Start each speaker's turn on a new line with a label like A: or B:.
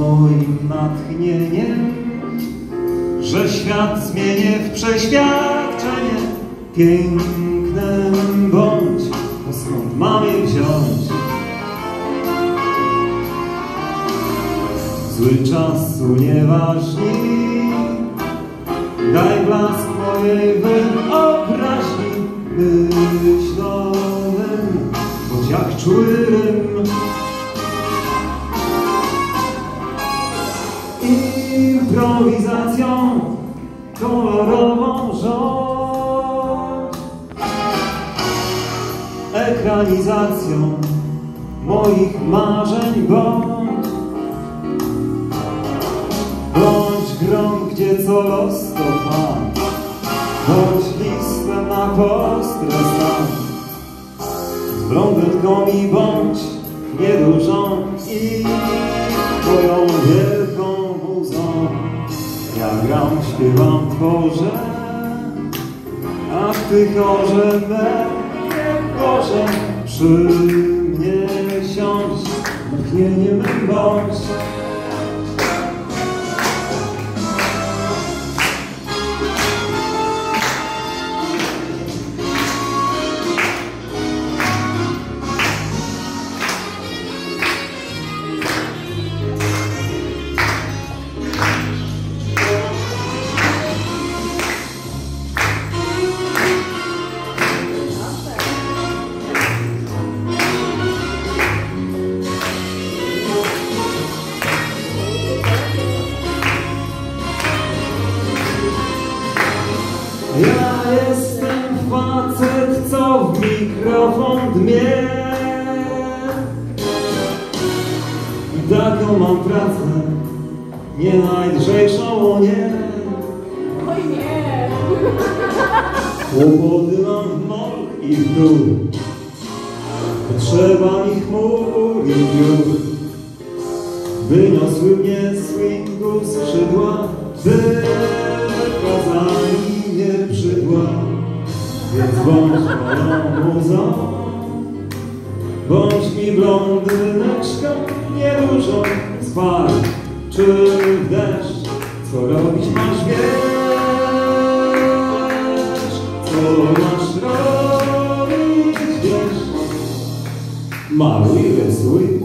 A: moim natchnieniem, że świat zmienię w przeświadczenie. Pięknem bądź, to skąd mam je wziąć? Zły czasu nieważni, daj blask mojej wyobraźni myślonym, bądź jak czuły rym. Improwizacją kolorową rządź, ekranizacją moich marzeń bądź. Bądź grom, gdzie co los to pan, bądź listem na postresam. Blondynką mi bądź niedużą i Ja gram, śpiewam, tworzę, a ty chorze we mnie Boże, przy mnie siądź, mym bądź. Ja jestem facet, co w mikrofon dmie. I taką mam pracę, nie najdrzejszą, o nie.
B: Oj nie!
A: Kłopoty mam w mol i w dół. Potrzeba mi chmur i biur. Wyniosły mnie swingu skrzydła, tylko Więc bądź moją muzą, bądź mi blondyneczką niedużą. Spal czy w deszcz, co robić masz wiesz, co masz robić wiesz. Maluj, rysuj,